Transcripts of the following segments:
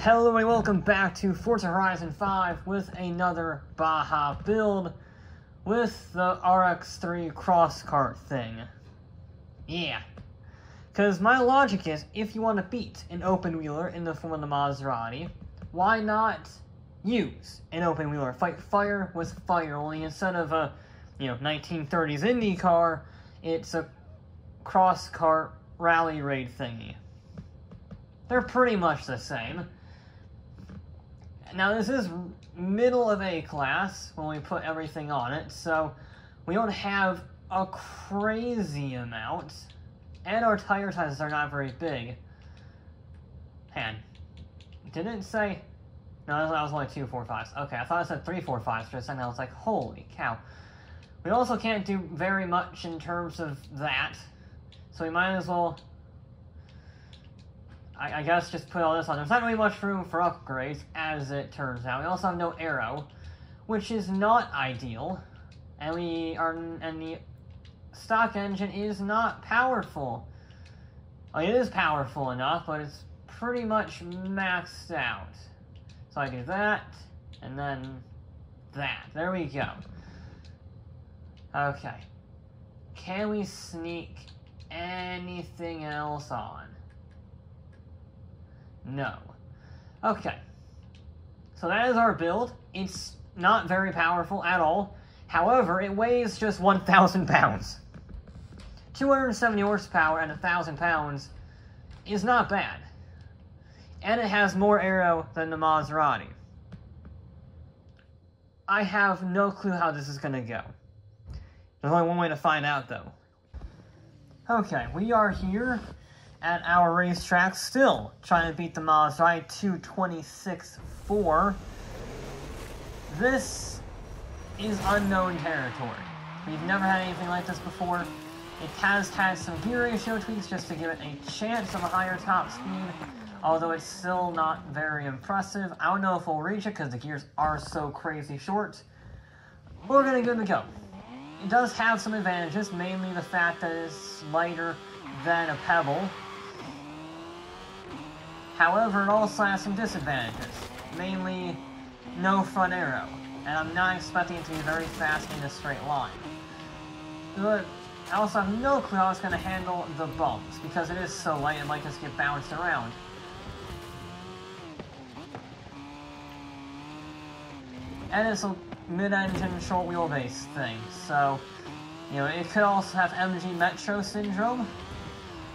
Hello and welcome back to Forza Horizon 5 with another Baja build with the RX-3 crosscart thing. Yeah. Because my logic is, if you want to beat an open-wheeler in the form of the Maserati, why not use an open-wheeler? Fight fire with fire, only instead of a, you know, 1930s Indy car, it's a cross-cart rally raid thingy. They're pretty much the same. Now this is middle of A class when we put everything on it, so we don't have a crazy amount, and our tire sizes are not very big. Man, didn't say? No, that was only two four fives. Okay, I thought it said three four fives for a second. I was like, holy cow. We also can't do very much in terms of that, so we might as well I, I, guess just put all this on. There's not really much room for upgrades, as it turns out. We also have no aero, which is not ideal. And we are and the stock engine is not powerful. It is powerful enough, but it's pretty much maxed out. So I do that, and then that. There we go. Okay. Can we sneak anything else on? No. Okay. So that is our build. It's not very powerful at all. However, it weighs just 1,000 pounds. 270 horsepower and 1,000 pounds is not bad. And it has more aero than the Maserati. I have no clue how this is going to go. There's only one way to find out, though. Okay, we are here at our racetrack, still trying to beat the Maserati 226.4. This is unknown territory. We've never had anything like this before. It has had some gear ratio tweaks just to give it a chance of a higher top speed, although it's still not very impressive. I don't know if we'll reach it because the gears are so crazy short. We're gonna give it a go. It does have some advantages, mainly the fact that it's lighter than a Pebble, However, it also has some disadvantages, mainly no front aero, and I'm not expecting it to be very fast in a straight line. But I also have no clue how it's going to handle the bumps, because it is so light it might just get bounced around. And it's a mid-engine short wheelbase thing, so, you know, it could also have MG Metro syndrome,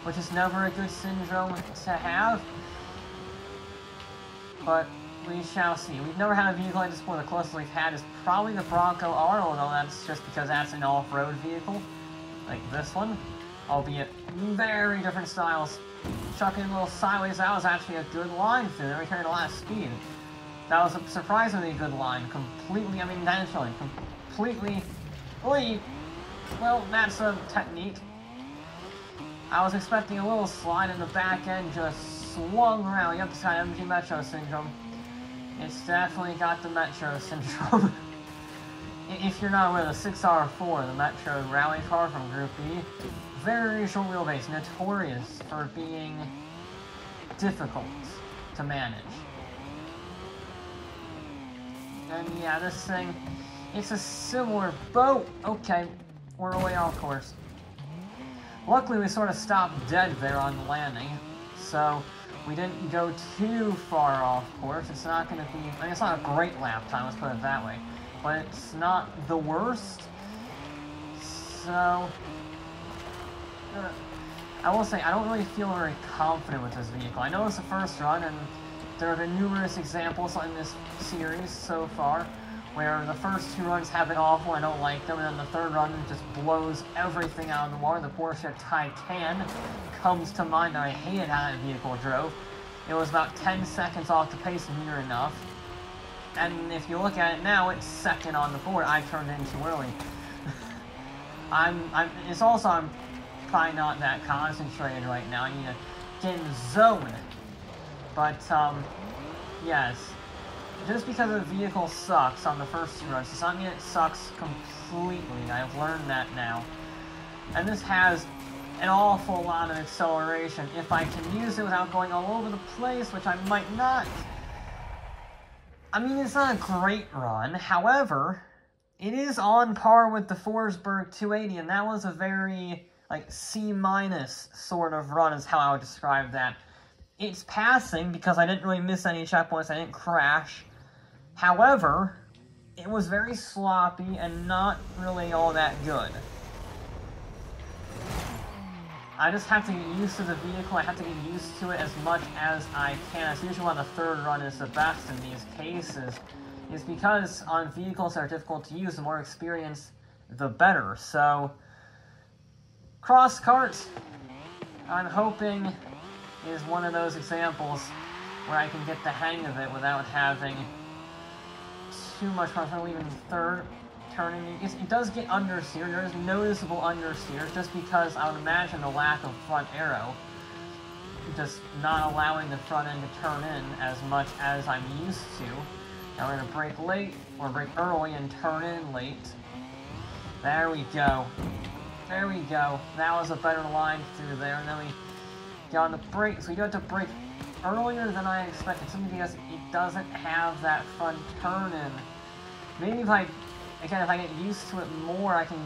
which is never a good syndrome to have, but we shall see. We've never had a vehicle like this before. The closest we've had is probably the Bronco R, although that's just because that's an off-road vehicle, like this one, albeit very different styles. Chucking a little sideways, that was actually a good line through there. We carried a lot of speed. That was a surprisingly good line, completely, I mean, intentionally, completely, well, that's a technique. I was expecting a little slide in the back end, just swung around. Yep, it's got MG Metro syndrome. It's definitely got the Metro syndrome. if you're not aware, the 6R4, the Metro rally car from Group B, very short wheelbase, notorious for being difficult to manage. And yeah, this thing, it's a similar boat. Okay, we're away off course. Luckily, we sort of stopped dead there on the landing, so we didn't go too far off course. It's not going to be, I mean, it's not a great lap time, let's put it that way. But it's not the worst. So, uh, I will say, I don't really feel very confident with this vehicle. I know it's the first run, and there have been numerous examples in this series so far where the first two runs have been awful, I don't like them, and then the third run just blows everything out of the water. The Porsche Taycan comes to mind that I hated how that vehicle drove. It was about 10 seconds off the pace near enough. And if you look at it now, it's second on the board. I turned in too early. I'm, I'm, it's also, I'm probably not that concentrated right now. I need to get in the zone. But, um, yes just because a vehicle sucks on the first two runs does it sucks completely. I've learned that now. And this has an awful lot of acceleration. If I can use it without going all over the place, which I might not. I mean, it's not a great run. However, it is on par with the Forsberg 280, and that was a very, like, C-minus sort of run is how I would describe that. It's passing because I didn't really miss any checkpoints, I didn't crash. However, it was very sloppy and not really all that good. I just have to get used to the vehicle, I have to get used to it as much as I can. That's usually why the third run is the best in these cases, is because on vehicles that are difficult to use, the more experience, the better. So, cross cart, I'm hoping, is one of those examples where I can get the hang of it without having too much fun. Even third, turning. It, does get understeer. There is noticeable understeer just because I would imagine the lack of front aero. Just not allowing the front end to turn in as much as I'm used to. Now we're going to brake late, or brake early and turn in late. There we go. There we go. That was a better line through there. And then we on the brake. So we got to brake earlier than I expected, simply because it doesn't have that front turn in. Maybe if I again, if I get used to it more, I can...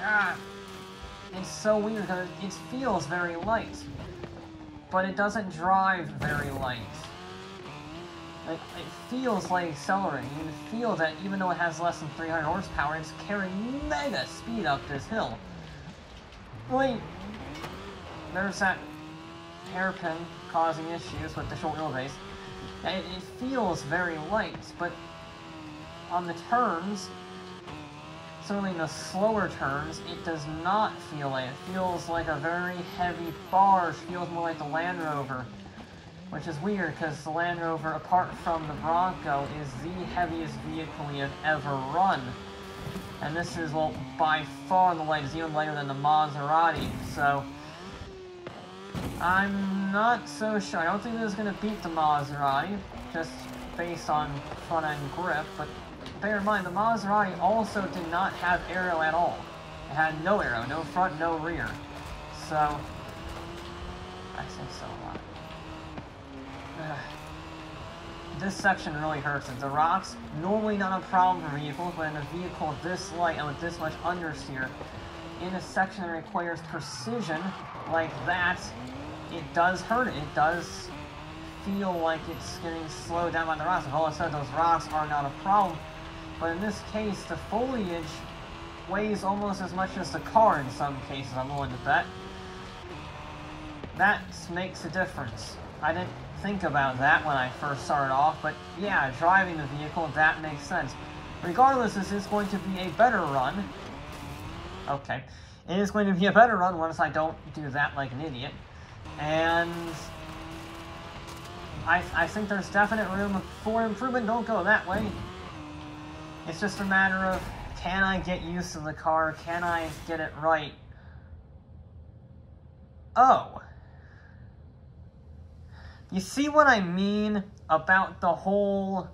Ah, it's so weird because it feels very light. But it doesn't drive very light. Like, it feels like accelerating. You can feel that even though it has less than 300 horsepower, it's carrying mega speed up this hill. Wait. There's that hairpin causing issues with the short wheelbase. It, it feels very light, but on the turns, certainly in the slower turns, it does not feel like it. feels like a very heavy barge, feels more like the Land Rover. Which is weird, because the Land Rover, apart from the Bronco, is the heaviest vehicle we have ever run. And this is, well, by far the lightest, even lighter than the Maserati, so... I'm not so sure. I don't think this is going to beat the Maserati, just based on front-end grip, but bear in mind, the Maserati also did not have aero at all. It had no aero, no front, no rear. So, I say so uh, a lot. This section really hurts it. The rocks, normally not a problem for vehicles, but in a vehicle this light and with this much understeer, in a section that requires precision like that, it does hurt it. It does feel like it's getting slowed down by the rocks. If all of a sudden those rocks are not a problem, but in this case, the foliage weighs almost as much as the car in some cases, I'm willing to bet. That makes a difference. I didn't think about that when I first started off, but yeah, driving the vehicle, that makes sense. Regardless, this is going to be a better run. Okay. It is going to be a better run once I don't do that like an idiot. And I, I think there's definite room for improvement. Don't go that way. It's just a matter of, can I get used to the car? Can I get it right? Oh. You see what I mean about the whole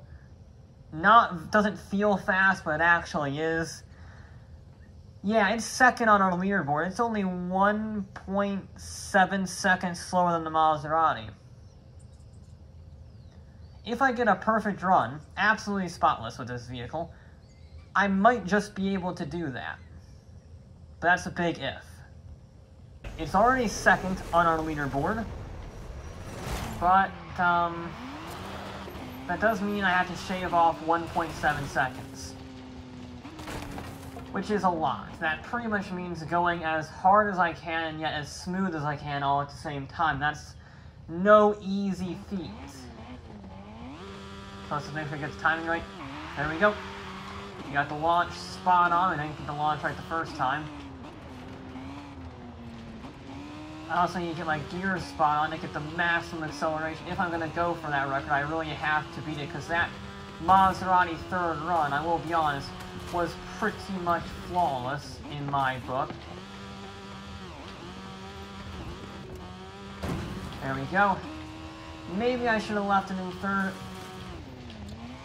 not doesn't feel fast, but it actually is. Yeah, it's second on our leaderboard. It's only 1.7 seconds slower than the Maserati. If I get a perfect run, absolutely spotless with this vehicle, I might just be able to do that. But that's a big if. It's already second on our leaderboard, but um, that does mean I have to shave off 1.7 seconds. Which is a lot. That pretty much means going as hard as I can, yet as smooth as I can all at the same time. That's no easy feat. So let's make sure I get the timing right. There we go. You got the launch spot on, and I didn't get the launch right the first time. I also, you get my gears spot on to get the maximum acceleration. If I'm going to go for that record, I really have to beat it, because that Maserati third run, I will be honest, was pretty much flawless in my book. There we go. Maybe I should have left it in third.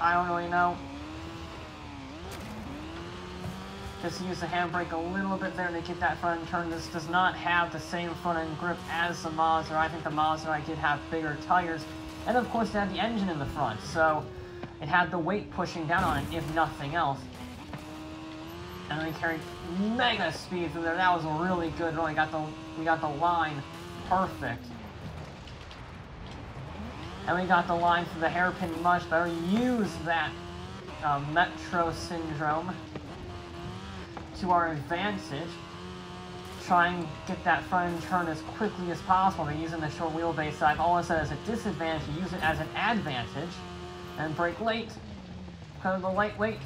I don't really know. Just use the handbrake a little bit there to get that front end turn. This does not have the same front end grip as the Mazda. I think the Mazda I did have bigger tires. And of course it had the engine in the front, so it had the weight pushing down on it, if nothing else. And then we carried mega speed through there. That was really good. We got the we got the line perfect. And we got the line through the hairpin much better. Use that uh, Metro Syndrome to our advantage. Try and get that front turn as quickly as possible by using the short wheelbase. I've always said as a disadvantage, use it as an advantage. And brake late because of the lightweight.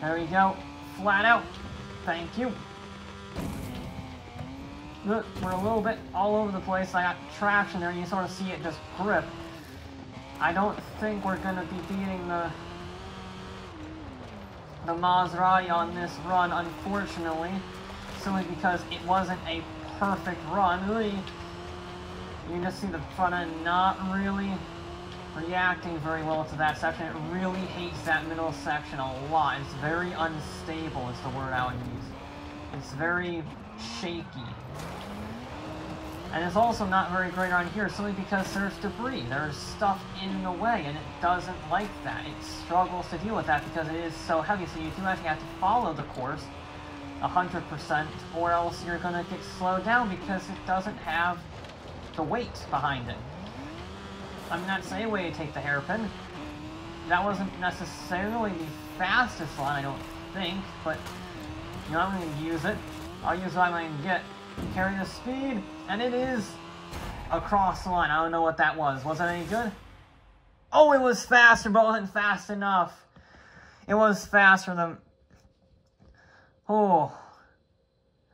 There we go. Flat out. Thank you. Look, we're a little bit all over the place. I got traction there. You sort of see it just grip. I don't think we're going to be beating the the Maserati on this run, unfortunately. Simply because it wasn't a perfect run. Really, you can just see the front end not really reacting very well to that section. It really hates that middle section a lot. It's very unstable is the word I would use. It's very shaky. And it's also not very great on here simply because there's debris. There's stuff in the way, and it doesn't like that. It struggles to deal with that because it is so heavy, so you do actually have to follow the course 100%, or else you're going to get slowed down because it doesn't have the weight behind it. I mean, that's a way to take the hairpin. That wasn't necessarily the fastest line, I don't think, but, you know, I'm going to use it. I'll use what I can get. Carry the speed, and it is across the line. I don't know what that was. Was it any good? Oh, it was faster, but wasn't fast enough. It was faster than... Oh.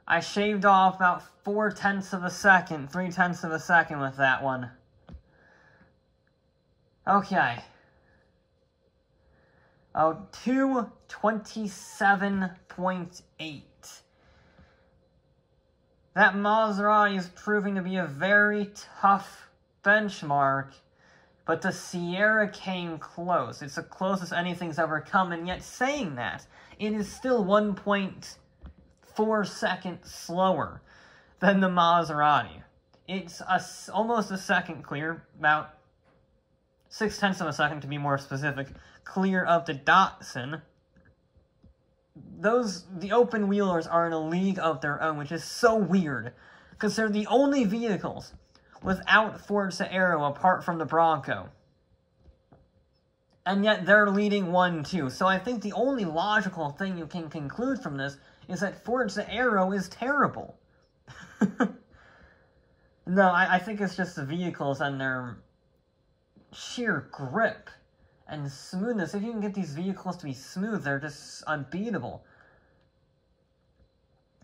I shaved off about four-tenths of a second, three-tenths of a second with that one. Okay. Oh, 227.8. That Maserati is proving to be a very tough benchmark, but the Sierra came close. It's the closest anything's ever come, and yet saying that, it is still 1.4 seconds slower than the Maserati. It's a, almost a second clear, about six tenths of a second to be more specific, clear of the Datsun. Those, the open wheelers are in a league of their own, which is so weird, because they're the only vehicles without Forza Aero apart from the Bronco. And yet they're leading 1-2. So I think the only logical thing you can conclude from this is that Forza Aero is terrible. no, I, I think it's just the vehicles and their sheer grip and smoothness. If you can get these vehicles to be smooth, they're just unbeatable.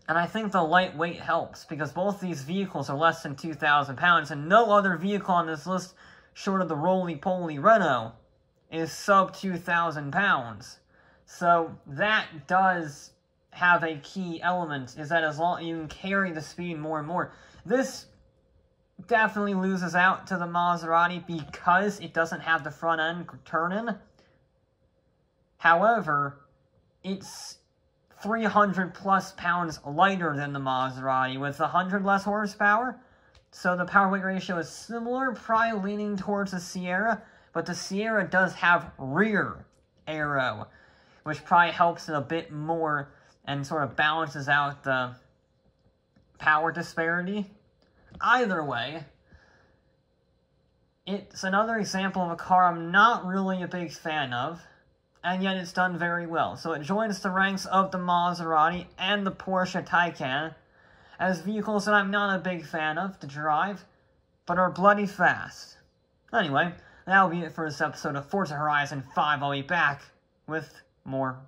And I think the lightweight helps, because both these vehicles are less than 2,000 pounds, and no other vehicle on this list, short of the roly-poly Renault, is sub 2,000 pounds. So that does have a key element, is that as long you can carry the speed more and more. This definitely loses out to the Maserati because it doesn't have the front end turn-in. However, it's 300 plus pounds lighter than the Maserati with 100 less horsepower. So the power weight ratio is similar, probably leaning towards the Sierra, but the Sierra does have rear aero, which probably helps it a bit more and sort of balances out the power disparity. Either way, it's another example of a car I'm not really a big fan of, and yet it's done very well. So it joins the ranks of the Maserati and the Porsche Taycan as vehicles that I'm not a big fan of to drive, but are bloody fast. Anyway, that'll be it for this episode of Forza Horizon 5. I'll be back with more